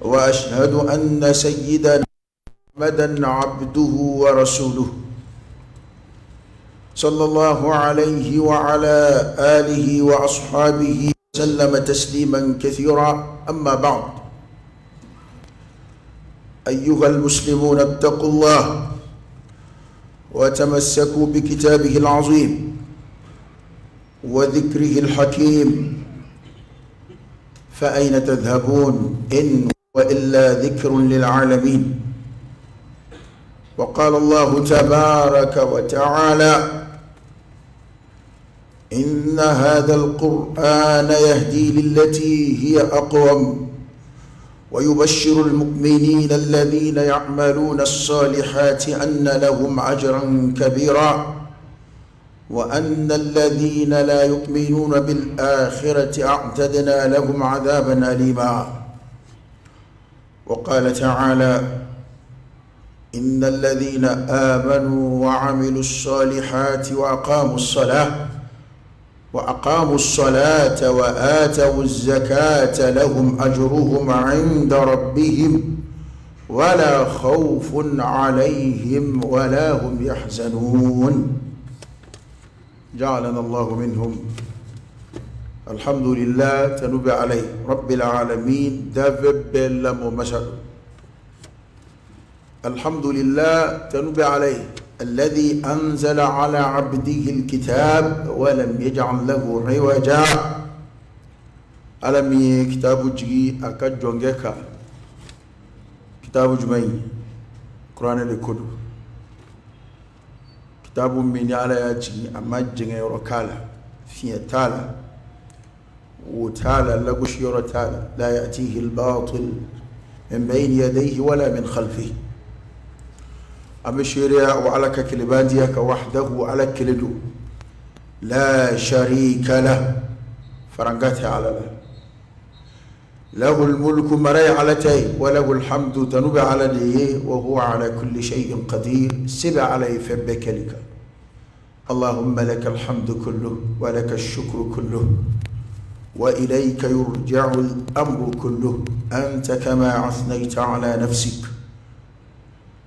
وأشهد أن سيدنا محمدا عبده ورسوله صلى الله عليه وعلى آله وأصحابه وسلم تسليما كثيرا. أما بعد أيها المسلمون اتقوا الله وتمسكوا بكتابه العظيم وذكره الحكيم. فأين تذهبون؟ إن وإلا ذكر للعالمين. وقال الله تبارك وتعالى إن هذا القرآن يهدي للتي هي أقوم ويبشر المؤمنين الذين يعملون الصالحات أن لهم أجرا كبيرا وأن الذين لا يؤمنون بالآخرة أعتدنا لهم عذابا أليما. وقال تعالى إن الذين آمنوا وعملوا الصالحات وأقاموا الصلاة وأقاموا الصلاة وآتوا الزكاة لهم أجرهم عند ربهم ولا خوف عليهم ولا هم يحزنون. جعلنا الله منهم. الحمد لله تنوب عليه رب العالمين دافب لم مشهد الحمد لله تنوب عليه الذي أنزل على عبده الكتاب ولم يجعل له عوجا ألم كتاب جي أكاد جونجيكا كتاب جمعي قرآن الكدو min ni ala ya jigi amma jiŋa yɔrɔ وتالا لقوش يورا تالا لا يأتيه الباطل من بين يديه ولا من خلفه. أبشيريا وعلى كلبانديا كوحده على كلدو لا شريك له فرنقاتها على له. له الملك مري على تي وله الحمد تنب على ليه وهو على كل شيء قدير سب علي فبك لك اللهم لك الحمد كله ولك الشكر كله. وإليك يرجع الأمر كله. أنت كما أثنيت على نفسك.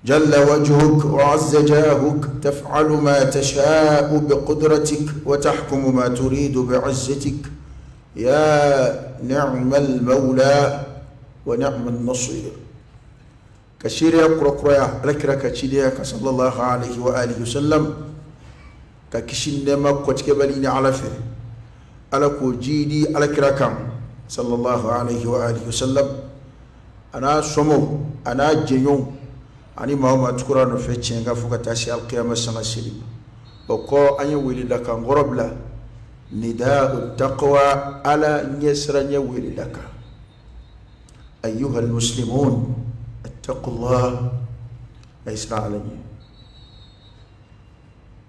جل وجهك وعز جاهك تفعل ما تشاء بقدرتك وتحكم ما تريد بعزتك. يا نعم المولى ونعم النصير. كشير يقرأ قرأ لكرا كشير صلى الله عليه وآله وسلم. ككشين نما كتك بلين على فيه. على كوجيدي على كراكم صلى الله عليه وآله وسلم. أنا سمو أنا جنيو أني ما هو تكرا نفتشين كفوك تأسي القيامة سنة سليم. وكو أني ولي لك غرب له نداء التقوى على يسر يولي لك. أيها المسلمون اتقوا الله. ليس علي.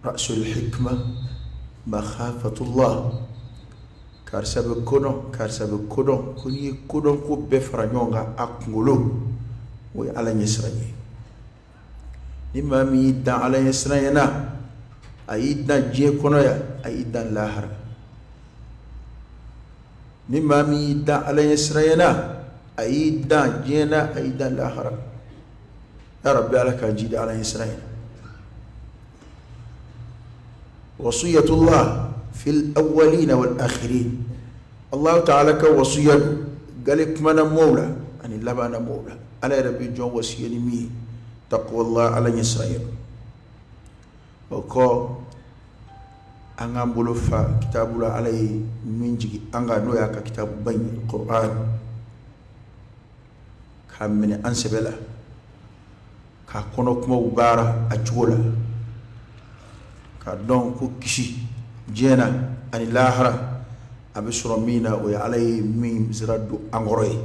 رأس الحكمة مخافة الله. كارسب karisa bɛ kodɔn karisa bɛ kodɔn. Ko n'i ye kodɔn ko bɛɛ fara ɲɔgɔn kan a kunkolo o ye ala ɲɛsiran ye. Ni maa min y'i dan ala ɲɛsiranya na a y'i dan diɲɛ kɔnɔ yan a y'i dan lahara. Ni maa min y'i dan ala ɲɛsiranya na a y'i dan diɲɛ na a y'i dan lahara. Yarabi ala ka ji da ala ɲɛsiranya na wasiyatullah في الأولين والآخرين. الله تعالى كوصية قال ما أنا أن أنا لا أنا مولى. أنا ربي جون وسيني مي تقوى الله على نسائر وكو أنا بلوفا كتاب الله علي من جي أنا نويا كتاب بين القرآن. كان من أنسبلا. كا كونوك مو بارا أتولا كا دون كو كشي. Diɲɛ ani lahara a bɛ sɔrɔ min na o ye ala ye min sira don an kɔrɔ ye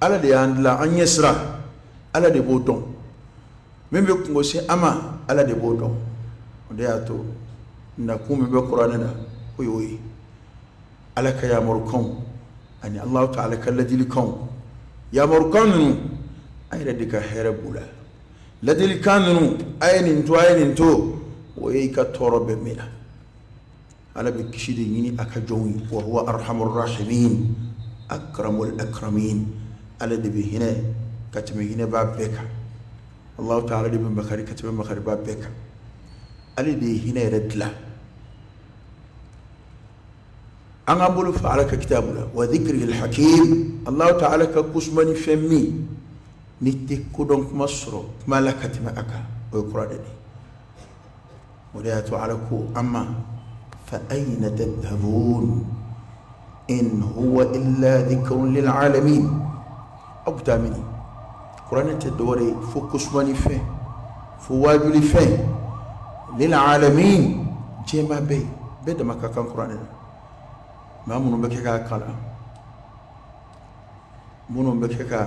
ala de y'an dilan an ɲɛ sira ala de b'o dɔn min bɛ kungo se an ma ala de b'o dɔn o de y'a to nakun min bɛ kuranɛ na o y'o ye ala ka yamarukanw ani alahu ta'ala ka ladilikanw yamarukan ninnu an yɛrɛ de ka hɛrɛ b'u la ladilikan ninnu a ye nin to a ye nin to o ye i ka tɔɔrɔ bɛ min na ala bɛ kisi de ɲini a ka jɔnw ye wa huwa arhamur rahimin akramul akramin ala de bɛ hinɛ ka tɛmɛ hinɛbaa bɛɛ kan allahu taala de bɛ makari ka tɛmɛ makaribaa bɛɛ kan ale de ye hinɛ yɛrɛ dilan an k'an bolo fa ala ka kitabu la wa dhikri hakim allahu taala ka kusumani fɛn min ni tɛ kodɔn kuma sɔrɔ kuma la ka tɛmɛ a kan o ye kuranɛ de o de y'a to ala ko an ma فأين تذهبون؟ إن هو إلا ذكر للعالمين. أو مني. قرآن تدوري فوكس واني فين فواد فين للعالمين. جيما بي. بيد ما كان قرآن. ما منو بكيكا قال منو بكيكا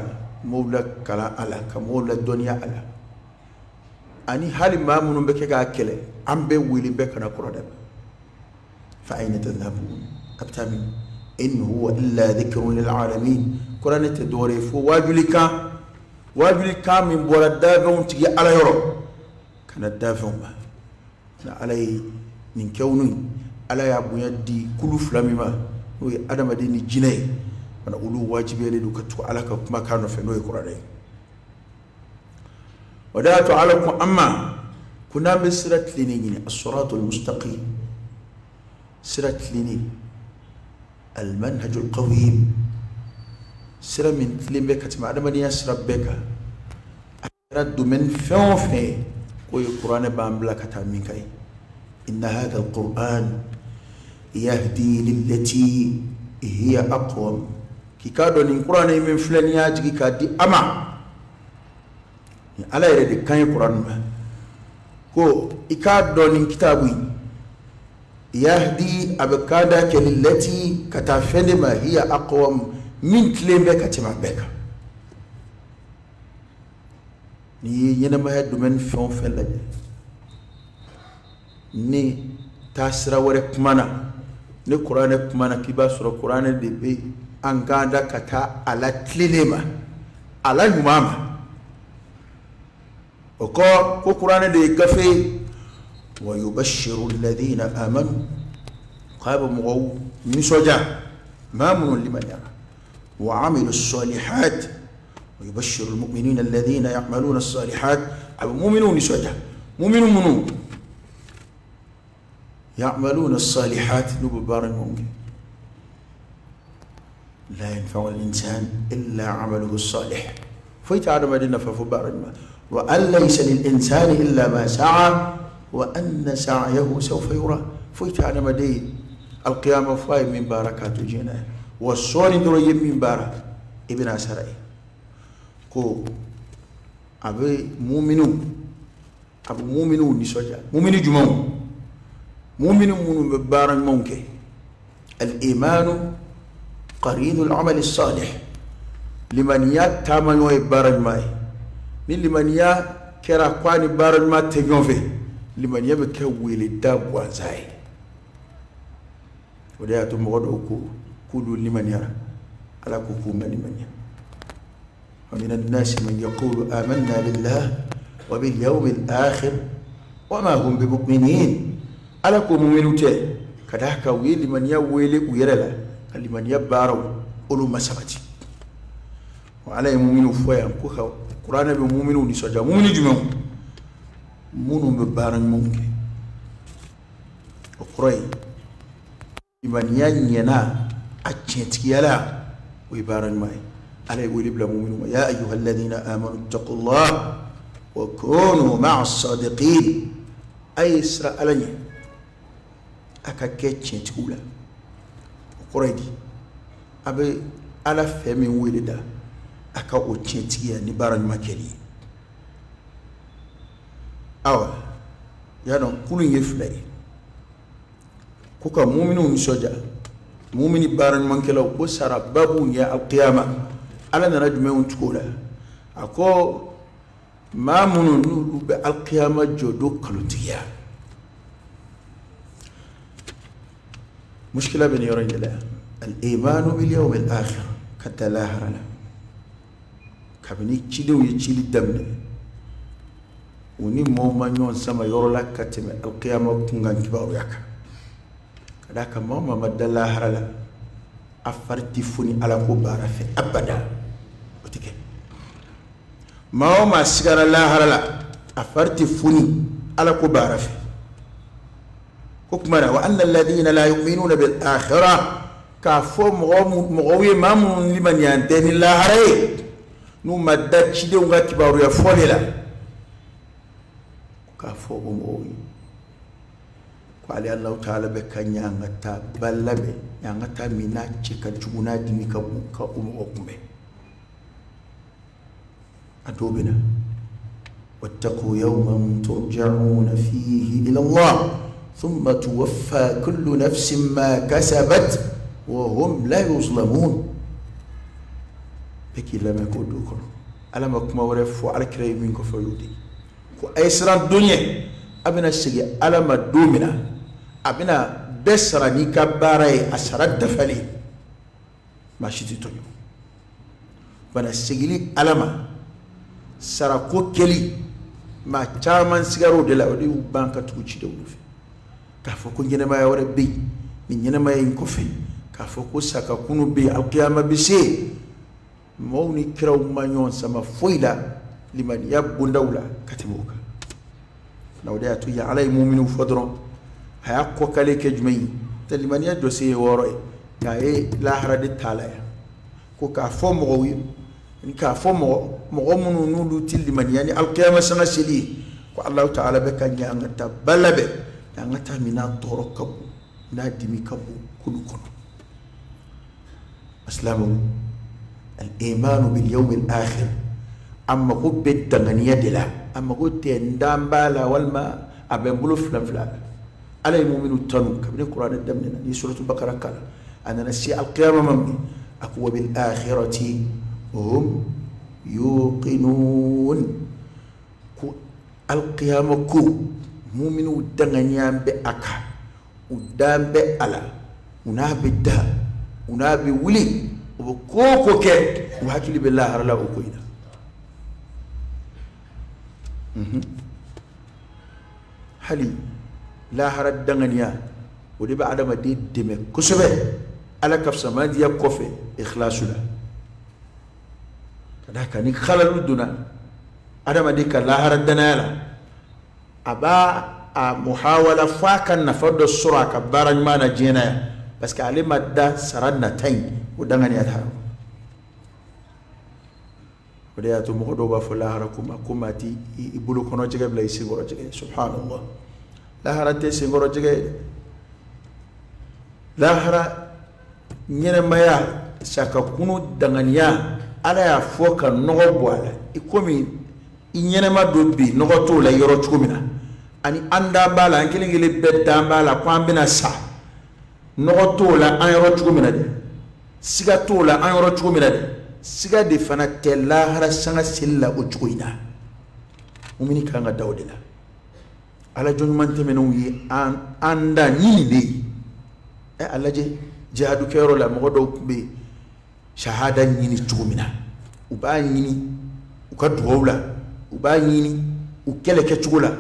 مولا كالا ألا. كمولا الدنيا ألا. أني هالي ما منو بكيكا كلي عم بي ويلي بكنا قرآن. فأين تذهبون أبتمي إن هو إلا ذكر للعالمين. كرنة الدوري فو واجلكا واجلكا من بول الدافعون تجي على يورو. كان الدافعون ما علي من كوني على يابو يدي كل فلامي ما. هو أدم دين الجيني أنا أقوله واجبي لدك تو على كم ما كانوا في نوي كرني ودعت على أما كنا بسرت لنيني الصراط المستقيم. Ala ye nin kɛw n'o ye ala y'a bonya di kulu fila min ma n'o ye adamaden ni jinɛ ye mana olu wajibiyalen don ka tugu ala ka kumakan nɔfɛ n'o ye kuranɛ ye o de y'a to ala ko an ma ko n'an bɛ yahdi a bɛ kan da kɛlilɛti ka taa fɛn de ma hiya aqwam min tilen bɛ ka tɛmɛ bɛɛ kan n'i ye ɲɛnɛmaya domaine fɛn o fɛn lajɛ ni taasira wɛrɛ kumana ni kuranɛ kumana k'i b'a sɔrɔ kuranɛ de bɛ an kan da ka taa a la tilenlen ma a la ɲuman ma o kɔ ko kuranɛ de ye gafe ye alladhina amanu k'a bɛ mɔgɔw nisɔndiya maa minnu limaniyara وعملوا الصالحات. ويبشر المؤمنين الذين يعملون الصالحات. مؤمنون سوجا مؤمنون منو؟ يعملون الصالحات نببار المؤمن. لا ينفع الإنسان إلا عمله الصالح. فيت على مدينة ففبار الماء وأن ليس للإنسان إلا ما سعى وأن سعيه سوف يرى فيت على مدينة القيامة فاي من بركات جنان wa sɔɔni dɔrɔn ye min baara i bɛna sara ye ko a bɛ muminiw a bɛ muminiw nisɔndiya mumini jumɛnw mumini minnu bɛ baara ɲumanw kɛ al-imanu qarinu al-amali salih limaniya taama ɲɔgɔn ye baara ɲuman ye ni limaniya kɛra k'a ni baara ɲuman tɛ ɲɔgɔn fɛ limaniya bɛ kɛ weleda gansan ye o de y'a to mɔgɔ dɔw ko kulu limaniyara ala ko k'u ma limaniya ومن الناس من يقول آمنا بالله وباليوم الآخر وما هم بمؤمنين ala ko muminu tɛ ka da ka u ye limaniya wele u yɛrɛ la ka limaniya baaraw olu ma sabati wa kuranɛ bɛ baara ɲumanw kɛ o kɔrɔ ye limaniya ɲɛna a tiɲɛtigiya la o ye baara ɲuman ye ala ye wele bila muminu ma ya ayuha alladhina amanu taqullah wa kunu ma'a as-sadiqin a ye sira ala ɲɛ a ka di a ala fɛ min da a ka o tiɲɛtigiya ni baara ɲuman awa y'a dɔn kulu in ye fila ye ko ka muminiw nisɔndiya mumini baara ɲumankɛlaw ko sara babu ɲɛ alkiyama ala nana jumɛnw tugu o la a ko maa minnu n'olu bɛ alkiyama jɔ don kalontigiya muskila bɛ nin yɔrɔ in de la al-imanu bil yawm al-akhir ka وني مو ما نيون سما يورلا كاتم القيامة كنغان كبارو يكا كداك مو ما مدلا هرلا. أفرتي فني على كبارة في أبدا. أتكى مو ما سيغر الله هرلا. أفرتي فني على كبارة في. كمرة وأن الذين لا يؤمنون بالآخرة. كافو مغوم مغوي مامون لمن ينتهي الله هرلا. نو مدد شديد وغاكبارو يفولي لأ. kafobo mooyi ko ali allah taala be kanya ngata ballabe ngata mina cika chuguna dimi ka buka umu okume atobina واتقوا يوما ترجعون فيه إلى الله. ثم توفى كل نفس ما كسبت وهم لا يظلمون. بكي لما يكون دوكر الا ما كما ورفو على كريم من كفر يودي. ko a ye siran don ɲɛ a bɛna segin ala ma don min na a bɛna bɛɛ sara n'i ka baara ye a sara dafalen maa si tɛ tɔɲɔ bana segili ala ma sarako kɛli maa caman sigar'o de la o de y'u ban ka tugu cidenw nɔfɛ k'a fɔ ko ɲɛnɛmaya wɛrɛ bɛ yen nin ɲɛnɛmaya in kɔfɛ k'a fɔ ko sakakunu bɛ yen akiyama bɛ se mɔgɔw ni kiraw ma ɲɔgɔn sama foyi la. لمن يبون دولة كتبوك لو دي أتوي علي مؤمن وفضرا هيقوى كليك جمعي لمن يجو سيه ورأي كأي لا حرد التالي. كو كافو مغوي إن كافو مغو مغمون نولو تل لمن يعني القيامة سنة سلي كو الله تعالى بك أن يأنغتا بلب يأنغتا منا طور كبو منا دمي كبو كنو كنو. أسلامه الإيمان باليوم الآخر. أما هو بيتغنيا دلا أما هو تندام بالا والما أبين بلو فلان فلان. على المؤمن التنو كبني القرآن الدمنا دي سورة البقرة كلا أنا نسي القيامة ممي أقوى بالآخرة هم يوقنون. كو القيامة كو. مؤمن التغنيا بأكا ودام بألا. ونابي الدهب ونابي ولي. وبكوكو كيك. وهاتولي بالله رلا وكوينه hali lahara danganiya o de bɛ adamaden dɛmɛ kosɛbɛ ala ka fusamaadiya kɔfɛ ikhlasu la ka ni khalalu duna adamaden ka lahara danaya la a b'a a muhawala f'a ka nafa dɔ sɔrɔ a ka baara ɲuman na diɲɛ na yan parce que ale ma da sara nata in o danganiya t'a o de y'a to mɔgɔ dɔw b'a fɔ lahara ko ma ko maa ti i bolo kɔnɔ jɛgɛ bila i senkɔrɔ jɛgɛ subhanallah. Lahara tɛ senkɔrɔ jɛgɛ ye lahara ɲɛnɛmaya sakakunu danganiya ala y'a fɔ ka nɔgɔ bɔ a la i komi i ɲɛnɛma bɛ yen nɔgɔ t'o la yɔrɔ cogo min na ani an da b'a la an kelen kelen bɛɛ dan b'a la ko an bɛna sa. Nɔgɔ t'o la an yɔrɔ cogo min na dɛ siga t'o la an yɔrɔ cogo min na dɛ siga de fana tɛ lahara sanga seli la o cogo in na. Mumini kan ka da o de la. Ala jɔnɲuman tɛmɛnenw ye an da ɲini de. Ye ɛ a lajɛ jihadu kɛyɔrɔ la mɔgɔ dɔw tun bɛ shahada ɲini cogo min na. U b'a ɲini u ka dugawu la. U b'a ɲini u kɛlɛkɛ cogo la.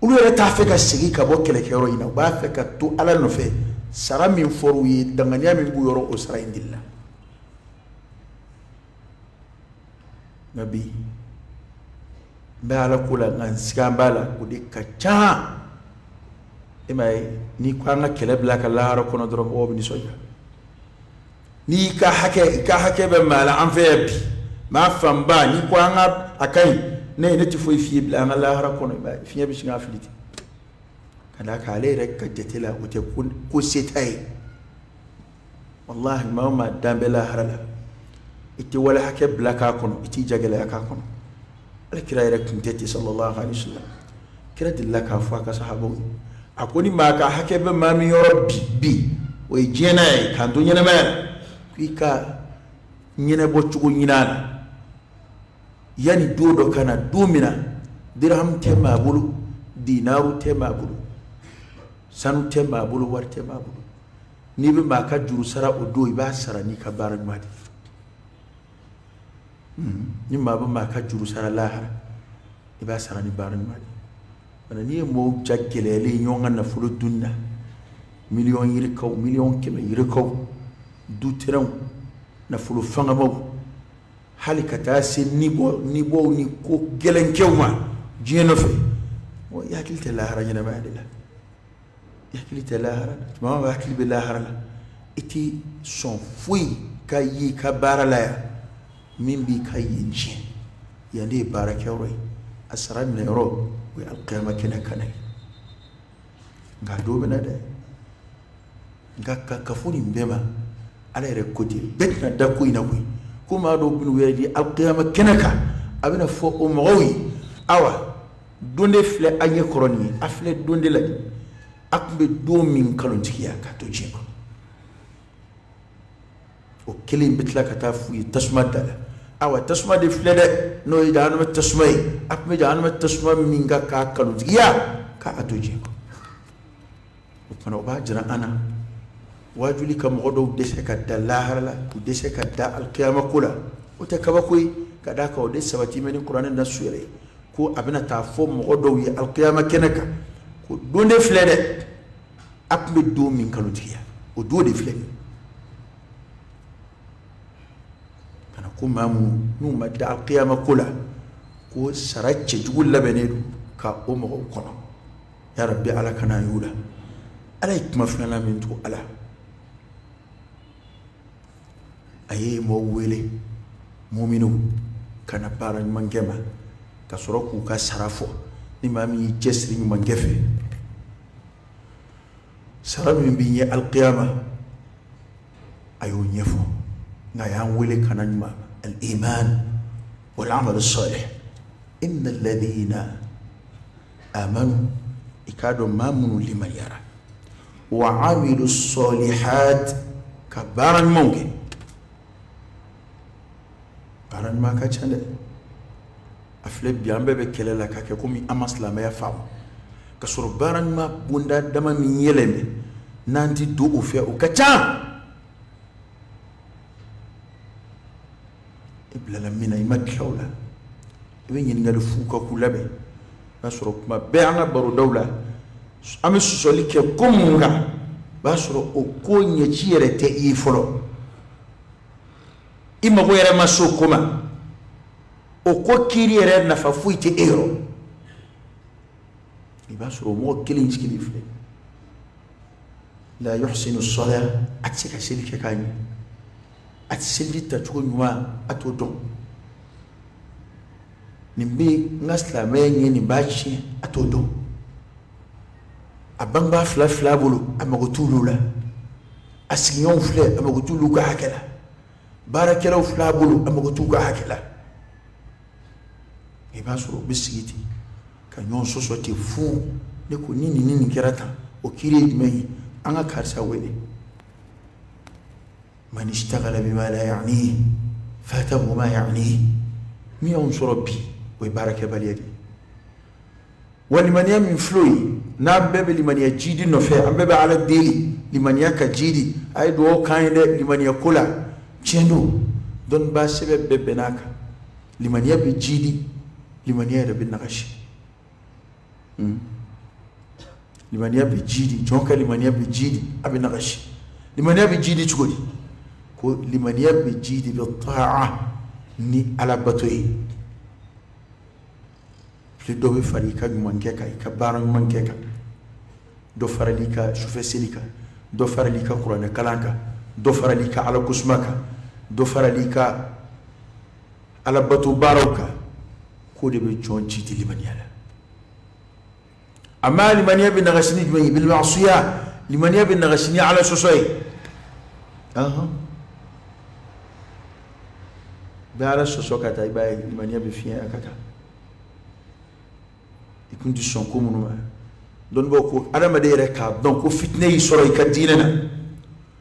Olu yɛrɛ t'a fɛ ka segin ka bɔ kɛlɛkɛyɔrɔ in na. U b'a fɛ ka to ala nɔfɛ. Sara min fɔr'u ye danganiya min b'u yɔrɔ o sara in dili la nka bi n bɛ ala ko la nka n sigi an b'a la o de ka ca e n'i ko an ka ka lahara kɔnɔ dɔrɔn mɔgɔw bɛ n'i ka hakɛ ka hakɛ bɛ maa la an n'i ko an ka a ka ɲi ne ne tɛ foyi f'i ye lahara kɔnɔ i b'a ye fiɲɛ bɛ sin k'a ale la o tɛ ko se lahara la i tɛ wale hakɛ bila k'a kɔnɔ i t'i jagɛlɛya k'a kɔnɔ ale kira yɛrɛ tun sallallahu alaihi wasallam kira delila k'a fɔ ka sahabaw ye a ko ni maa ka bi bi. O ye diɲɛna ye k'an to ɲɛnɛmaya la k'i ka ɲɛnɛbɔ cogo ɲini a la yanni don dɔ ka na don na dirham tɛ maa dinaru tɛ maa sanu tɛ maa bolo wari tɛ n'i bɛ maa juru sara o don sara n'i ka baara ni maa bɛ maa ka juru sara lahara i b'a sara ni baara ɲuman de wala n'i ye mɔgɔw ja gɛlɛyalen ɲɔgɔn ka nafolo dunni na. Miliyɔn yirikaw miliyɔn kɛmɛ yirikaw du tɛrɛnw nafolo fangamaw. Hali ka taa se nibo nibo ni ko gɛlɛnkɛw ma diɲɛ nɔfɛ. O i hakili tɛ lahara ɲɛnamaya de la. I hakili tɛ lahara la tuma bɛ hakili bɛ lahara la. I tɛ sɔn foyi ka ye i ka baara la yan min b'i ka yen tiɲɛ yan de ye baarakɛyɔrɔ ye a sara minɛyɔrɔ o ye alikiyama kɛnɛ kana ye nka bɛ na dɛ nka ka kafo nin ala yɛrɛ ko ten bɛɛ da ko na koyi ko maa dɔw yɛrɛ di alikiyama kɛnɛ kan a bɛna fɔ o awa. Don filɛ an ɲɛ kɔrɔ nin ye a filɛ don la de a tun bɛ don min kalontigiya ka to diɲɛ kɔnɔ o kelen bɛ tila ka taa f'u ye tasuma da la awa tasuma de filɛ dɛ n'o ye jahanama tasuma ye a tun bɛ jahanama tasuma min ka k'a nkalontigiya k'a to diɲɛ kɔnɔ o fana o b'a jira an na waajuli ka mɔgɔ dɔw dɛsɛ ka da lahara la k'u dɛsɛ ka da alikiyama ko la o tɛ kabako ye ka d'a kan o de sabati bɛ ni kuranɛ na su yɛrɛ ye ko a bɛna taa fɔ mɔgɔ dɔw ye alikiyama kɛnɛ kan ko don de filɛ dɛ a tun bɛ don min nkalontigiya o don de filɛ nin kana ko maa minnu n'u ma da alikiyama ko la ko sara cɛjugu labɛnnen don ka o mɔgɔw kɔnɔ ya rabbi ala kana y'u la ala ye kuma filanan min to ala a ye mɔgɔw wele muminiw ka na baara ka sɔrɔ k'u ka sara fɔ ni maa min y'i cɛsiri ɲumankɛ fɛ sara min bɛ ɲɛ alikiyama a y'o ɲɛfɔ nka a y'an wele ka na ɲuman salih inna alladhina amanu i k'a dɔn maa minnu limaniyara wa amilu salihat ka baara ɲumanw kɛ baara ɲuman ka ca dɛ a filɛ bi la ka kɛ komi an ma silamɛya faamu ka sɔrɔ baara ɲuman bonda dama min yɛlɛmɛ n'an ti o fɛ o ka i bilala min na i ma tila o la i bɛ ɲininkali fu ka k'u labɛn o b'a sɔrɔ kuma bɛɛ an ka barodaw la an bɛ sɔsɔli kɛ ko mun kan o b'a sɔrɔ o ko ɲɛci yɛrɛ tɛ i ye fɔlɔ i mago yɛrɛ ma se o ko ma o ko kiiri yɛrɛ nafa foyi tɛ e yɔrɔ i b'a sɔrɔ o mɔgɔ kelen sigilen filɛ la yuhsinu sɔlaya a tɛ se ka seli kɛ k'a ɲɛ a tɛ seli tacogo ɲuman a t'o dɔn nin bɛ n ka silamɛya ɲɛ nin b'a tiɲɛ a t'o dɔn a bangebaa fila fila bolo a mago t'olu la. A sigiɲɔgɔnw filɛ a mago t'olu ka hakɛ la. Baarakɛlaw fila bolo a mago t'u ka hakɛ la. I b'a sɔrɔ u bɛ sigi ten ka ɲɔgɔn sɔsɔ ten fu ne ko ni nin ni nin kɛra tan o ye jumɛn ye an ka karisa wele man ishtaghala bima la ya'nihi fatahu ma ya'nihi min y'anw sɔrɔ bi o ye baarakɛbaliya de ye wa limaniya limaniya jidi nɔfɛ an ala deli limaniya ka jidi a ye dugawu limaniya ko la don dɔnnibaa sɛbɛn bɛɛ bɛnn'a limaniya limaniya limaniya limaniya limaniya ko limaniya bɛ jidi bɛ taa ni ala bato ye tile dɔ bɛ fara i ka ɲumankɛ kan i ka baara ɲumankɛ kan dɔ farali ka sufɛ seli kan dɔ farali ka kuranɛ kalan kan dɔ farali ka ala kosuma kan dɔ farali ka ala bato baaraw kan k'o de bɛ jɔn ci di limaniya la amma limaniya bɛ nagasini jumɛn ye bilmasuya limaniya bɛ nagasini ala sɔsɔ ye bɛ ala sɔsɔ ka taa i b'a ye limaniya bɛ fiɲɛ a ka taa i kun ti sɔn ko minnu ma dɔnnibaaw ko adamaden yɛrɛ k'a dɔn ko fitinɛ y'i sɔrɔ i ka diinɛ na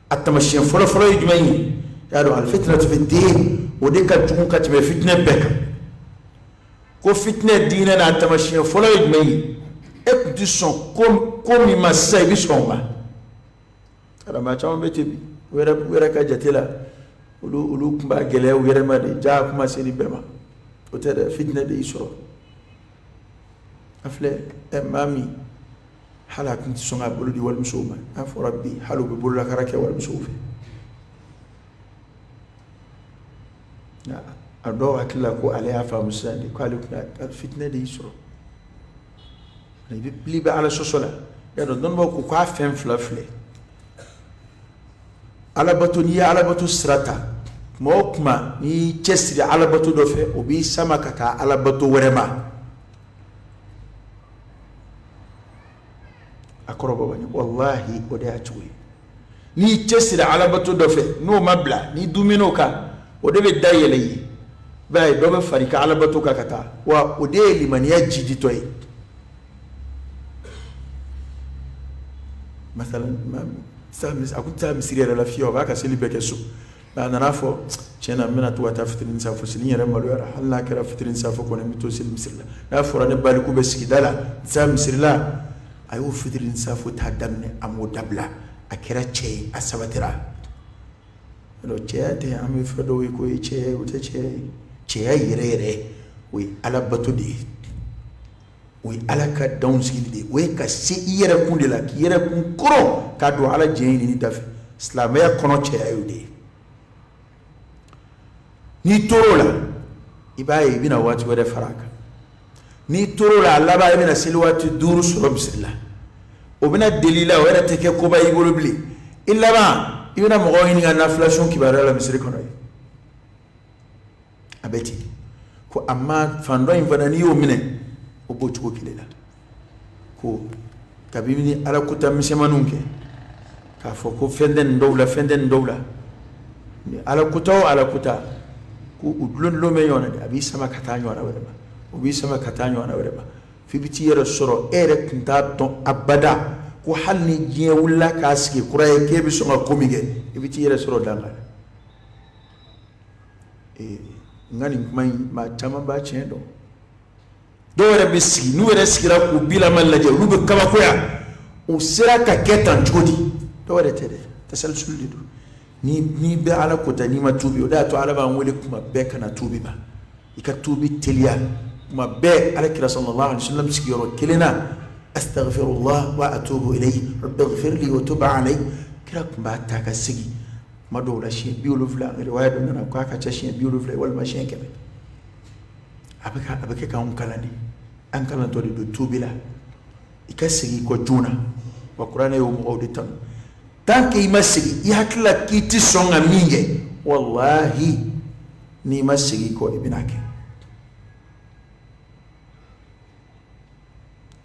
a tamasiyɛn fɔlɔfɔlɔ ye jumɛn ye y'a dɔn alifitinɛ tun bɛ den o de ka jugu ka tɛmɛ fitinɛ bɛɛ kan ko fitinɛ diinɛ n'a tamasiyɛn fɔlɔ ye jumɛn ye e kun ti sɔn ko ko min ma sisan i bɛ sɔn o ma adama caman bɛ ten bi u yɛrɛ u yɛrɛ ka jate la olu olu tun b'a gɛlɛya u yɛrɛ ma de. Jaa kuma se ni bɛɛ ma. O tɛ dɛ fitinɛ de y'i sɔrɔ. A filɛ ɛ maa min hali a tun tɛ sɔn k'a bolo di walimusow ma. N'a fɔra bi hali u bɛ bololakara kɛ walimusow fɛ. Nka a dɔw hakili la ko ale y'a faamu sisan de ko ale tun fitinɛ de y'i sɔrɔ. I bɛ pili bɛ ala sɔsɔ la. Y'a dɔn dɔnnibaw ko k'a fɛn fila filɛ alabato n'i ye alabato sira ta tuma o tuma n'i y'i cɛsiri alabato dɔ fɛ o b'i sama ka taa alabato wɛrɛ ma a kɔrɔ bɔ bani walahi o de y'a cogo ye. N'i cɛsiri alabato dɔ fɛ n'o ma bila n'i dumin'o kan o de bɛ da yɛlɛ i ye b'a ye dɔ bɛ fari ka alabato kan ka taa wa o de ye limaniya jiditɔ ye. Masalan a kun taa misiri yɛrɛ la fiyewu a b'a ka seli bɛɛ kɛ so mɛ a nana fɔ tiɲɛ na n bɛna to ka taa fitiri safo seli yɛrɛ maloyara hali n'a kɛra fitiri safo kɔni n bɛ to seli misiri la n'a fɔra ne baliku bɛ sigida la n tɛ taa misiri la a y'o fitiri safo ta daminɛ a m'o dabila a kɛra cɛ ye a sabatira cɛya tɛ an bɛ fɛn dɔw ye k'o ye cɛya ye o tɛ cɛya ye cɛya yɛrɛ yɛrɛ o ye alabato de ye o ye ala ka danw sigili de ye. O ye ka se i yɛrɛ kun de la k'i yɛrɛ kun kɔrɔ k'a don ala jɛn ɲini da fɛ. Silamɛya kɔnɔ cɛya ye o de ye. N'i tor'o la i b'a ye i bɛna waati wɛrɛ fara a kan. N'i tor'o la a laban i bɛna seli waati duuru sɔrɔ misiri la. O bɛna deli la o yɛrɛ tɛ kɛ koba y'i bolo bilen. I laban i bɛna mɔgɔw ɲini ka nafilation kibaruya la misiri kɔnɔ ye. A bɛ ten. Ko amma fan dɔ in fana n'i y'o minɛ o b'o cogo kelen la ko kabini ni alakuta misɛnmaninw kɛ k'a fɔ ko fɛn tɛ nin dɔw la fɛn tɛ nin dɔw la. Alakuta o alakuta ko u dulon dulon bɛ ɲɔgɔn na de a b'i sama ka taa ɲɔgɔnna wɛrɛ ma. O b'i sama ka taa ɲɔgɔnna wɛrɛ ma. F'i bɛ t'i yɛrɛ sɔrɔ e yɛrɛ tun t'a dɔn abada. Ko hali ni diɲɛ wulila k'a sigi kura ye k'e bɛ sɔn ka ko min kɛ i bɛ t'i yɛrɛ sɔrɔ dan kan n ka nin kuma in maa caman b'a tiɲɛ dɔn ni n'i bɛ ala ko ta n'i ma tuubi o de y'a to ala b'an wele kuma bɛɛ ka na tuubi ma i ka tuubi teliya kuma bɛɛ ala kira sallallahu alaihi wa sallam sigiyɔrɔ kelen na astaghfirullah wa atubu ilayhi rabbi ighfirli wa tub alayhi kira tun b'a ta ka sigi kuma dɔw la siɲɛ bi wolonfila riwaya dɔ nana k'a ka ca siɲɛ bi wolonfila ye walima siɲɛ kɛmɛ a bɛ a bɛ kɛ k'anw kalan de an kalantɔ de don tuubi la. I ka segin kɔ joona. Wa kuranɛ y'o mɔgɔw de tanu. Tant que i ma segin i hakili k'i ti sɔn ka min kɛ walahi n'i ma segin kɔ i bɛna kɛ.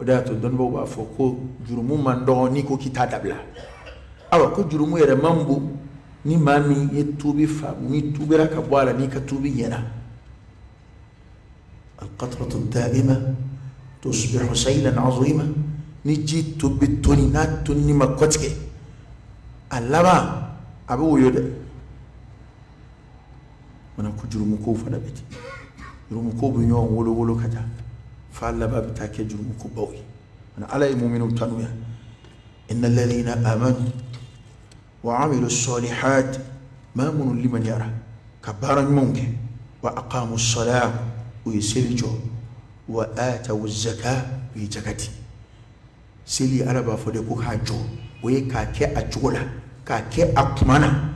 O de y'a to dɔnnibaw b'a fɔ ko jurumu man dɔgɔ n'i ko k'i t'a dabila. Awa ko jurumu yɛrɛ man bon ni maa min ye tuubi faamu ni tuubira ka bɔ a la n'i ka tuubi ɲɛna. Alqatratu daima تصبح سيلا عظيما. نجي تبتوني ناتوني مكوتك اللبا أبو يود. وأنا كجر مكوفة لبت رمكو بنيوان ولو ولو كتا. فاللبا بتاك جر مكوبوي وأنا على المؤمن التنوية إن الذين آمنوا وعملوا الصالحات ما من لمن يرى. كبارا ممكن وأقاموا الصلاة ويسير جو وآتوا الزكاة في زكاتي. سيلي أربا فدكو هاجو وي كاكي أجولا كاكي أكمانا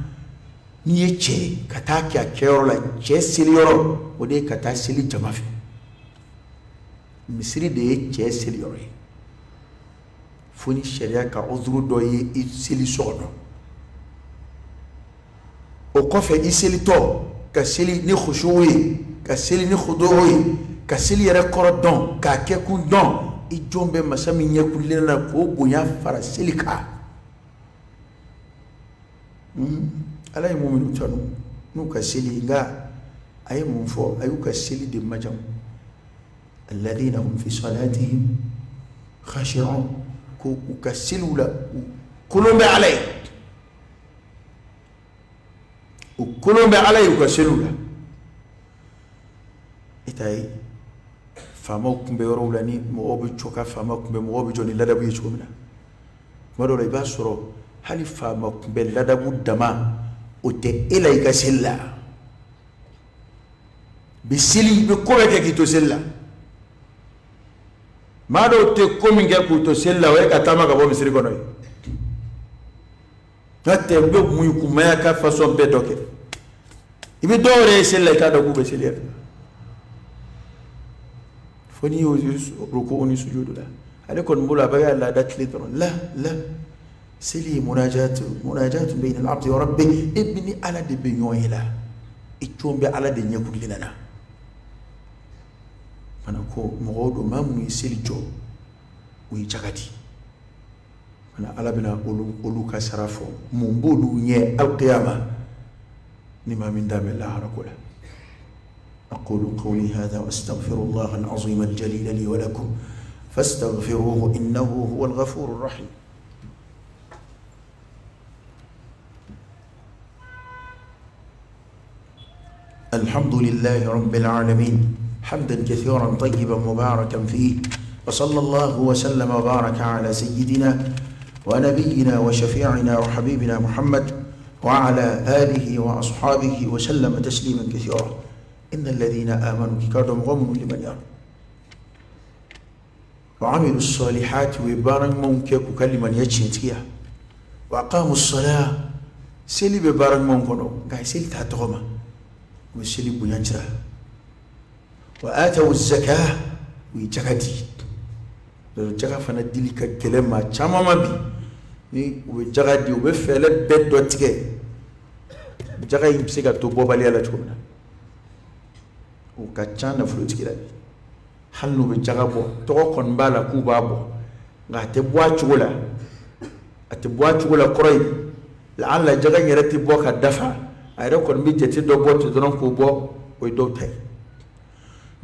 نيي تشي كتاكي أكيرولا تشي سيليورو ودي كتا سيلي جمافي. مصري دي تشي سيليوري فوني شريا كعذرو دوي سيلي سورو وقفة إسيلي تو كسيلي نخشوي كسيلي نخدوي. Seli nka a ye mun fɔ a y'u ka seli de majamu alladhina hum fi salatihim khashi'un ko u ka seliw la u kolon bɛ ala ye u kolon bɛ ala ye u ka seliw la i ta ye faamaw bɛ yɔrɔw la ni mɔgɔw bɛ jɔ ka faama kun mɔgɔw bɛ jɔ ni ladabu ye cogo min na tuma dɔw la i b'a sɔrɔ hali faama kun ladabu dama o tɛ e la i ka seli la bi seli i bɛ ko bɛɛ kɛ k'i to seli la maa dɔw tɛ ko min kɛ k'u to seli la o ye ka taama ka bɔ misiri kɔnɔ ye. N'o tɛ u bɛ mun ka fasɔn bɛɛ dɔ kɛ i bɛ dɔw yɛrɛ ye seli la i t'a dɔn k'u bɛ seli yɛrɛ la فني ركوعني سجود له عليكم بولا بقى لا لا لا لا سلي مناجات مناجات بين العبد وربه ابني على دبي يويلا اتشوم بي على دنيا كلنا فنكو مغودو مامو يسلي جو ويجاكاتي فنا على بنا قولو قولو كسرافو مومبولو يي القيامه نما من دام الله ركولا أقول قولي هذا وأستغفر الله العظيم الجليل لي ولكم فاستغفروه إنه هو الغفور الرحيم. الحمد لله رب العالمين حمدا كثيرا طيبا مباركا فيه وصلى الله وسلم وبارك على سيدنا ونبينا وشفيعنا وحبيبنا محمد وعلى آله وأصحابه وسلم تسليما كثيرا. إن الذين آمنوا كادوا غم لمن يرى وعملوا الصالحات وبارن مونك كلمة يجنتيا وأقاموا الصلاة. سيلي ببارن مونكونو قاي سيلي تاتغما وسيلي بنيانجرا وآتوا الزكاة. ويجاكدي ka gɛlɛn maa caman ma bi ni u bɛ jaga di u bɛ fɛɛrɛ bɛɛ dɔ tigɛ jaga o ka ca nafolotigi la bi. Hali n'u bɛ jaga bɔ tɔgɔ kɔni b'a la k'u b'a bɔ. Nka a tɛ bɔ a cogo la. A tɛ bɔ a cogo la kɔrɔ ye. La'alla jaga in yɛrɛ tɛ bɔ ka dafa. A yɛrɛ kɔni bɛ jate dɔ bɔ ten dɔrɔn k'o bɔ o ye dɔw ta ye.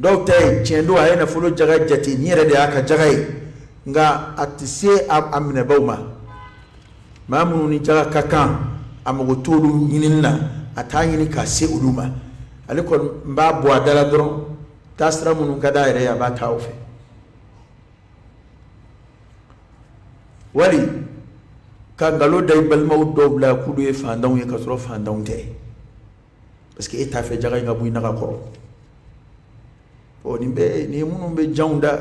Dɔw ta ye tiɲɛ don a ye nafolo jaga jate. Ni yɛrɛ de y'a ka jaga ye. Nka a tɛ se a minɛbaw ma. Maa minnu ni jaga ka kan a mago t'olu ɲinini na. A t'a ɲini k'a se olu ma ale kɔni n b'a bɔ a da la dɔrɔn taasira minnu ka d'a yɛrɛ ye a b'a taa o fɛ. Wali ka nkalon da i balimaw dɔw bila k'olu ye fantanw ye k'a sɔrɔ fantanw tɛ. Parce que e t'a fɛ jaga in ka bɔ i naga kɔrɔ. Ɔ nin bɛɛ nin ye minnu bɛ janw da.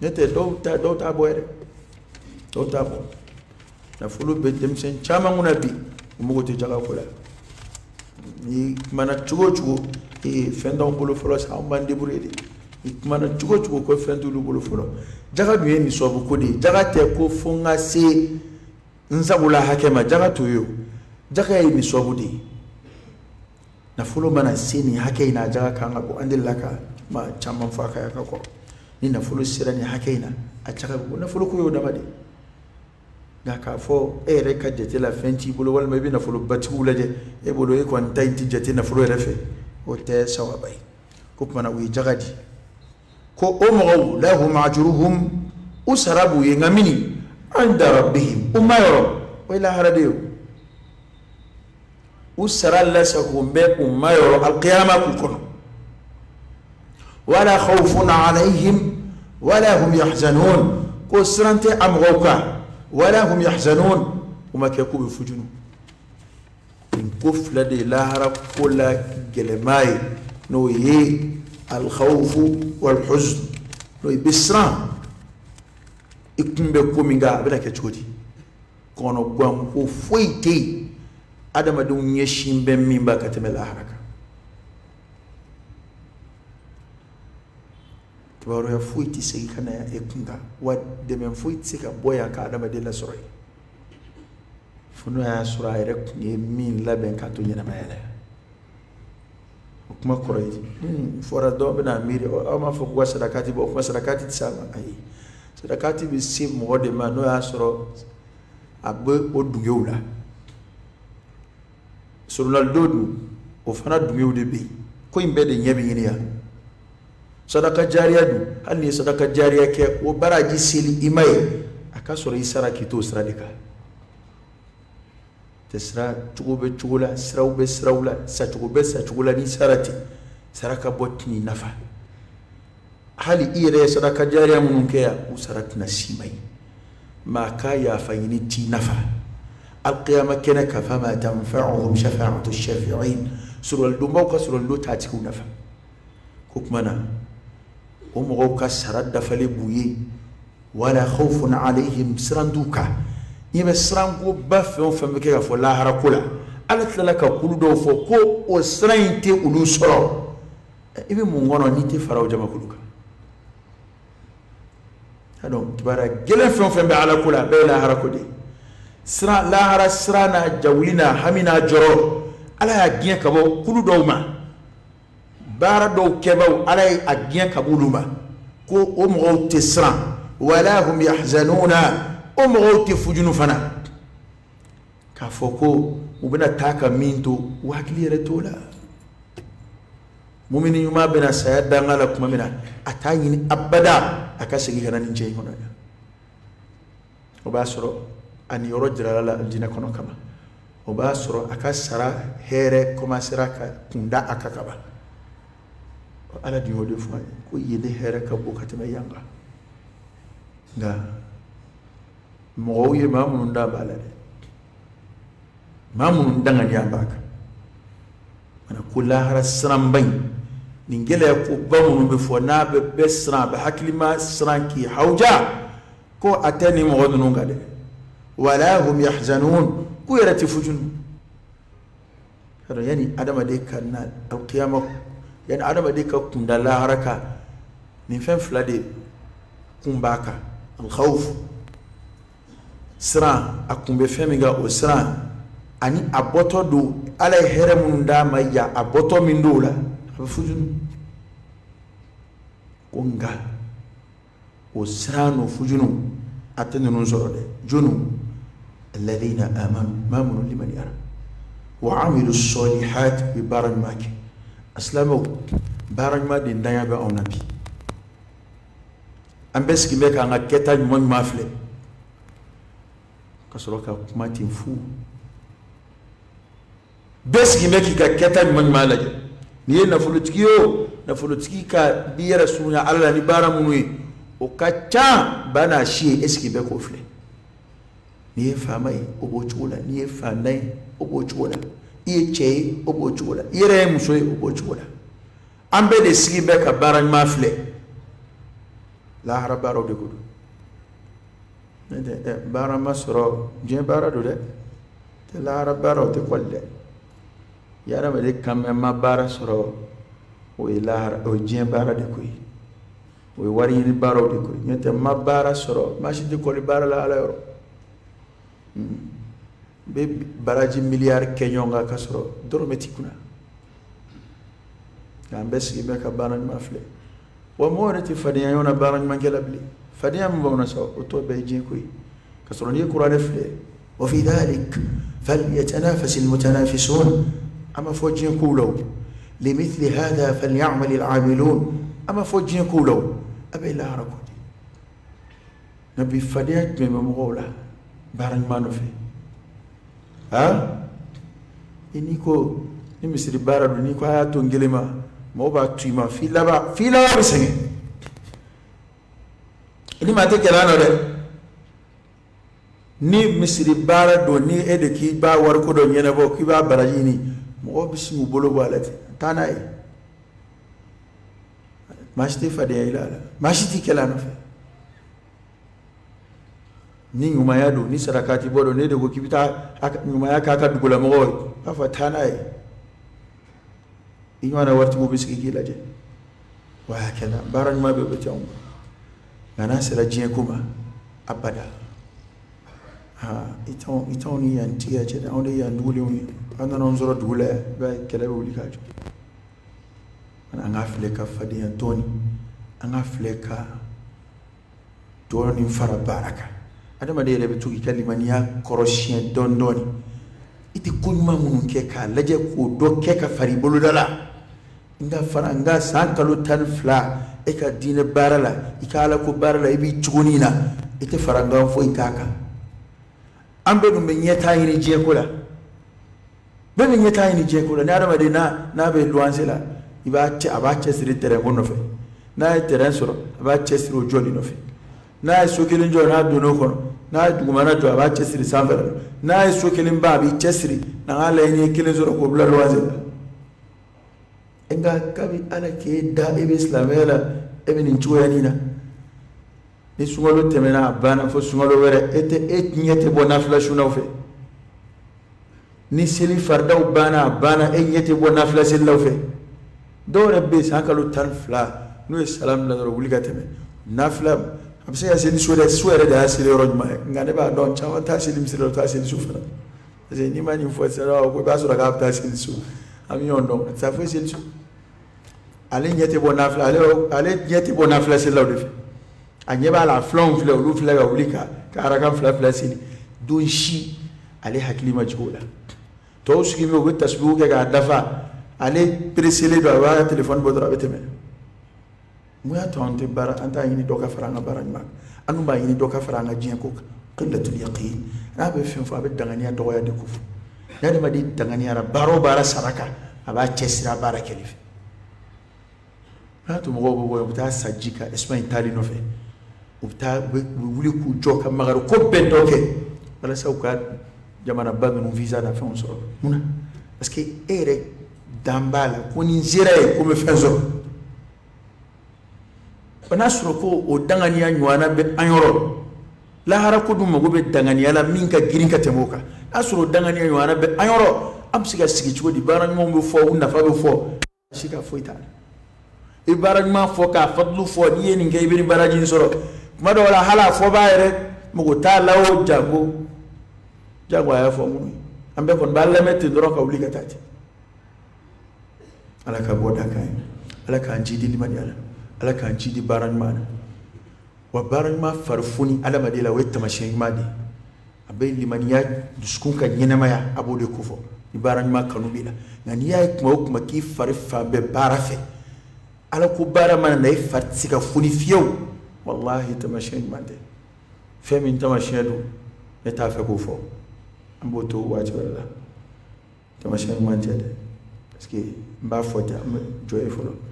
Ne tɛ dɔw ta dɔw t'a bɔ yɛrɛ. Dɔw t'a bɔ. Nafolo bɛ denmisɛn caman kunna bi. U mago tɛ jaga ko la ni kumana cogo o cogo ee fɛn t'anw bolo fɔlɔ sa anw b'an débrouiller de ni kumana cogo cogo ko fɛn t'olu bolo fɔlɔ jaga dun ye nisɔnbu ko de ye jaga tɛ ko fo n ka se n sagola hakɛ ma jaga t'o ye o jaga ye nisɔnbu de ye nafolo mana se nin hakɛ in na a jaga kan ka bɔ an delila ka kuma caman fɔ a ka ka kɔrɔ ni nafolo sera nin hakɛ in na a jaga bɛ bɔ nafolo ko y'o dama de nka k'a fɔ e yɛrɛ ka jate la fɛn t'i bolo walima i bɛ nafolo batigiw lajɛ e bolo e kɔni ta in ti jate nafolo yɛrɛ fɛ o tɛ sawaba ye ko kumana u ye jaga di ko o mɔgɔw lahum ajuruhum u sara b'u ye nka mini an da rabbihim u ma yɔrɔ o ye lahara de ye u sara lasago bɛ u ma yɔrɔ alqiyama k'u kɔnɔ wala khawfun alayhim wala hum yahzanun ko siran tɛ a mɔgɔw kan alkhawfu walhuzn n'o ye i bɛ siran i kun bɛ ko min kan a bɛna kɛ cogo di kɔnɔ gan ko foyi tɛ yen adamadenw ɲɛsin bɛ min ba ka tɛmɛ lahara kan kibaruya foyi tɛ segin ka na e kun kan wa dɛmɛ foyi tɛ se ka bɔ yan ka adamaden lasɔrɔ yen fo n'o y'a sɔrɔ a yɛrɛ kun ye min labɛn k'a to ɲɛnamaya la o kuma kɔrɔ ye hmm fɔra dɔw bɛna miiri aw m'a fɔ ko ka sadakati bɔ o kuma sadakati tɛ s'a ma ayi. Sadakati bɛ se mɔgɔ de ma n'o y'a sɔrɔ a bɛ o dungew la surunalidon dun o fana dungew de bɛ yen ko in bɛɛ de ɲɛ bɛ ɲini yan sadaka jariya dun hali ni ye sadaka jariya kɛ o baraji seli i ma ye a ka sɔrɔ i sara k'i to sira de kan tɛ sira cogo bɛ cogo la siraw bɛ siraw la sacogo bɛ sacogo la ni sara ten sara ka bɔ tini nafa hali i yɛrɛ ye sadaka jariya minnu kɛ yan o sara tɛna s'i ma ye maa ka yafa ɲini t'i nafa alqiyama kɛnɛ ka fa ma tanfa'uhum shafa'atu shafi'in surɔlidonbaw ka surɔlidon t'a tigiw nafa ومغوكا سرد دفلي بوي ولا خوف عليهم سرندوكا يما سرانكو باف يوم فمكا فو لا هراكولا قالت لك دو فوكو وسرين تي ولو سرو. إبي مونغون نيتي فراو جما كلوكا هادو تبارا جلن فيوم فم على كولا. بي لا هراكودي سرا لا هرا سرانا جولينا حمينا جرو. على يا كبو كل دوما baara dɔw kɛbaaw ala ye a diɲɛ ka b'olu ma ko o mɔgɔw tɛ siran wala hum yahzanuna o mɔgɔw fana k'a fɔ ko u bɛna taa ka min to u hakili yɛrɛ t'o la mumini ɲuman bɛna abada a ka segin ka na nin cɛ in kɔnɔ yan o b'a sɔrɔ a ni yɔrɔ kunda a ala de y'o de fɔ an ye ko yen hɛrɛ ka bon ka tɛmɛ yan kan mɔgɔw ye maa minnu da b'a la dɛ maa minnu danganiya b'a kan mana ko lahara siranba in nin gɛlɛya ko ba minnu bɛ fɔ n'a bɛ bɛɛ siran a bɛ hakilima siran k'i hawuja ko a tɛ nin mɔgɔ ninnu kan dɛ wala hum yahzanun. K'u yɛrɛ tɛ futunu yarɔ yanni adamaden ka na alkiyama yanni adamaden ka kunda lahara kan nin fɛn fila de kun b'a kan alkhawf siran a kun bɛ fɛn o siran ani a bɔtɔ don ala ye hɛrɛ minnu d'a ma yan a la a bɛ o siran n'o fujunu a tɛ ninnu jonu alladhina amanu maa minnu limaniyara wa amilu salihat u ye baara asilamɛw baara ɲuman de ntanya bɛ anw na bi. An bɛɛ sigi bɛ k'an ka kɛta ɲuman ɲuman filɛ. Ka sɔrɔ ka kuma ten fu. Bɛɛ sigi bɛ k'i ka kɛta ɲuman ɲuman lajɛ. N'i ye nafolotigi ye o. Nafolotigi ka b'i yɛrɛ surunya ala la ni baara minnu ye o ka ca. Ba n'a si ye e sigi bɛ k'o filɛ. N'i ye faama ye o b'o cogo la. N'i ye fantan ye o b'o cogo la i ye cɛ ye o b'o cogo la i yɛrɛ ye muso ye o b'o cogo la an bɛɛ de sigi bɛ ka baara ɲuman filɛ lahara baaraw de ko don n'o tɛ ɛ baara ma sɔrɔ diɲɛ baara don dɛ tɛ lahara baaraw tɛ kɔli dɛ i adamaden ma baara sɔrɔ o ye lahara o ye diɲɛ baara de ko ye o ye wari ɲini baaraw de ko ye n'o tɛ ma baara sɔrɔ maa si tɛ kɔli baara la ala yɔrɔ bɛ baraji miliyari kɛ ɲɔgɔn kan ka sɔrɔ dɔrɔmɛ t'i kunna nka an bɛɛ sigi bɛ ka baara ɲuman filɛ wa mɔgɔ yɛrɛ tɛ fadenya ɲɔgɔn na baara ɲuman kɛ la bilen fadenya min b'aw na sa o tɔ bɛɛ ye diɲɛ n'i ye kuranɛ wa fi dhalik falyatanafasi almutanafisun an ma fɔ diɲɛ kow la hadha falyamal al'amilun an ma fɔ diɲɛ kow la o a bɛ lahara ko de nka i n'i ko ni misiri baara don n'i ko a y'a to n ma. Mɔgɔw b'a to i ma f'i laban f'i laban bɛ sɛgɛn i ni maa tɛ gɛlɛya nɔ dɛ ni misiri baara don ni e de k'i b'a wariko dɔ ɲɛnabɔ k'i b'a baraji ɲini mɔgɔw bɛ sin k'u bolo bɔ a la ten taa n'a ye maa si tɛ fadenya i la la maa si t'i kɛlɛ a nɔfɛ ni ɲumanya don ni saraka ti bɔ don ne de ko k'i bɛ taa ɲumanya k'a ka dugulamɔgɔw ye b'a fɔ taa n'a ye i ɲɔgɔnna waritigiw bɛ sigi k'i lajɛ wa hakɛla baara ɲuman bɛɛ bɛ ma nka n'a sera diɲɛ ko ma abada. Ha i t'anw i t'anw ni yan tigiya cɛ dɛ anw de ye yan dugulenw ye an nana sɔrɔ dugu la yan i b'a ye kɛlɛ bɛ wuli k'a jɔ an k'a filɛ ka fadenya dɔɔni an k'a filɛ ka dɔɔni fara baara kan adamaden yɛrɛ bɛ to k'i ka limaniya kɔrɔsiyɛn dɔɔni dɔɔni i tɛ ko ɲuman minnu kɛ k'a lajɛ k'o dɔ kɛ ka fara i boloda la. Nka fara nka san kalo tan ni fila e ka diinɛ baara la i ka ala ko baara la i b'i cogonin na i tɛ fara nkan foyi k'a kan. An bɛɛ dun bɛ ɲɛtaa ɲini diɲɛ la. Bɛɛ bɛ ɲɛtaa ɲini diɲɛ la. Ni adamaden n'a n'a bɛ luwanse la i b'a cɛ a b'a cɛsiri terɛn ko nɔfɛ. N'a ye terɛn sɔrɔ a b'a cɛsiri o jɔli nɔfɛ. N'a ye so kelen jɔ n'a donn'o kɔnɔ n'a ye dugumana jɔ a b'a cɛsiri sanfɛ la n'a ye so kelen ban a b'i cɛsiri na n ka laɲini ye kelen sɔrɔ k'o bila luwanse la nka kabi ala k'e da e bɛ silamɛya la e bɛ nin cogoya nin na ni sunkalo tɛmɛna a banna fo sunkalo wɛrɛ e tɛ e ɲɛ tɛ bɔ nafila sunnaw fɛ ni seli fardaw bana bana e ɲɛti bɔ nafila selilaw fɛ dɔw yɛrɛ bɛ san kalo tan fila n'o ye salam bila dɔrɔn wuli ka tɛmɛ nafila a bɛ se ka seli so dɛ so yɛrɛ de y'a seli yɔrɔ ɲuman ye nka ne b'a dɔn caman t'a seli misiri la u t'a seli so fana. Parce que n'i ma nin fɔ sisan ko i b'a sɔrɔ k'a bɛ taa seli so an bɛ ɲɔgɔn dɔn a tɛ taa foyi seli so ale ɲɛ tɛ bɔ nafila ale ale ɲɛ tɛ bɔ nafila selilaw de fɛ a ɲɛ b'a la filanw filɛ olu filɛ ka wuli ka. Ka arakan fila fila seli. Don si ale hakili ma jigin o la. Tɔw sigilen bɛ u bɛ tasibiw kɛ k'a dafa ale pereselen don a b'a ka telefɔni bɔ dɔrɔn a bɛ tɛmɛ mun y'a to an tɛ baara t'a ɲini dɔ ka fara an ka baara ɲuman an dun b'a ɲini dɔ ka fara an ka diɲɛ ko kan qillatul yaqin. N'a bɛ fɛn fɔ a bɛ danganiya dɔgɔya de ko fɔ adamaden danganiyara baara o baara sara kan a b'a cɛsiri a baara kɛli fɛ n'a to mɔgɔw bɛ bɔ u bɛ taa sa ji kan Espagne taali nɔfɛ u bɛ taa u bɛ wuli k'u jɔ ka magari ko bɛɛ dɔ kɛ walasa u ka jamanaba ninnu visa na fɛnw sɔrɔ munna parce que e yɛrɛ dan b'a la ko ni n sera yen ko n bɛ fɛn sɔrɔ n'a sɔrɔ ko o danganiya ɲɔgɔnna bɛ an yɔrɔ. Lahara ko dun mago bɛ danganiya la min ka girin ka tɛmɛ o kan. N'a sɔrɔ o danganiya ɲɔgɔnna bɛ an yɔrɔ an bɛ se ka sigi cogo di? Baara ɲumanw bɛ fɔ u nafa bɛ fɔ. Si ka foyi t'a la. I baara ɲuman fɔ k'a fatulu fɔ n'i ye nin kɛ i bɛ nin baaraji sɔrɔ. Kuma dɔw la hali a fɔ b'a yɛrɛ mɔgɔ t'a la o jago. Jago a y'a fɔ mun ye? An bɛɛ kɔni b'a lamɛn ten dɔrɔn ka wuli ka taa ten. Ala ka bɔ da kan ye. Ala k'an ji di limaniya la ala k'an ci di baara ɲuman na. Wa baara ɲuman fari foni adamaden la o ye tamasiyɛn ɲuman de ye. A bɛ limaniya dusukun ka ɲɛnɛmaya a b'o de kofɔ ni baara ɲuman kanu b'i la. Nka n'i y'a ye kuma o kuma k'i fari fan bɛɛ baara fɛ ala ko baara mana na e fari tɛ se ka foni fiyewu. Walahi tamasiyɛn ɲuman tɛ. Fɛn min tamasiyɛn don ne t'a fɛ k'o fɔ. An b'o to waati wɛrɛ la. Tamasiyɛn ɲuman tɛ dɛ. Parce que n b'a fɔ ten an bɛ jɔ ye fɔlɔ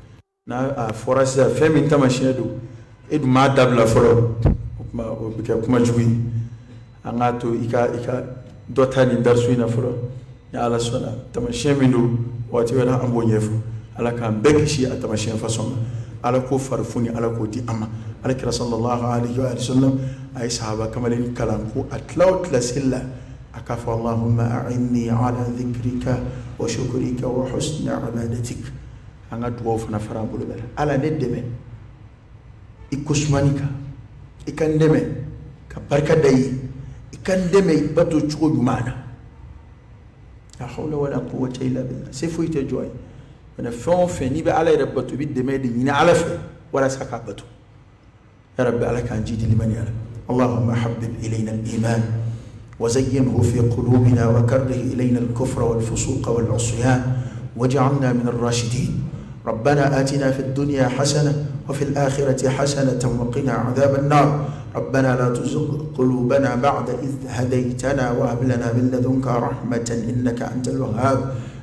n'a fɔra sisan fɛn min tamasiyɛn don e dun m'a dabila fɔlɔ o kuma o bɛ kɛ kuma jugu ye an k'a to i ka i ka dɔ ta nin darisu in na fɔlɔ ni ala sɔnna tamasiyɛn min don waati wɛrɛ an b'o ɲɛfɔ ala k'an bɛɛ kisi a tamasiyɛn fasɔn ma ala k'o fari foni ala k'o di an ma ala kira sallallahu alaihi wa sallam a ye sahaba kamalen kalan ko a tila o tila seli la a k'a fɔ allahumma a'inni ala dhikrika wa shukrika wa husni ibadatik an ka dugawu fana fara an bolo bɛɛ la ala ne dɛmɛ i kosumani kan i ka n dɛmɛ ka barika da i ye bato cogo ɲuman la hawla wala quwwata illa billah se foyi tɛ jɔ ye mɛ fɛn o n'i bɛ ala yɛrɛ bato i bɛ dɛmɛ de ɲini ala fɛ walasa k'a bato rabbi ala k'an ji di limaniya la allahumma habbib ilayna al-iman وزينه في قلوبنا وكره إلينا الكفر والفسوق والعصيان واجعلنا من الراشدين ربنا آتنا في الدنيا حسنة وفي الآخرة حسنة وقنا عذاب النار. ربنا لا تزغ قلوبنا بعد إذ هديتنا وهب لنا من لدنك رحمة إنك أنت الوهاب.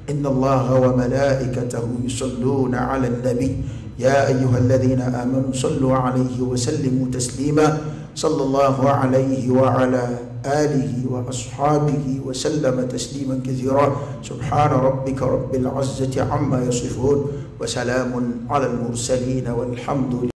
إن الله وملائكته يصلون على النبي. يا أيها الذين آمنوا صلوا عليه وسلموا تسليما. صلى الله عليه وعلى آله وأصحابه وسلم تسليما كثيرا. سبحان ربك رب العزة عما يصفون. وسلام على المرسلين والحمد لله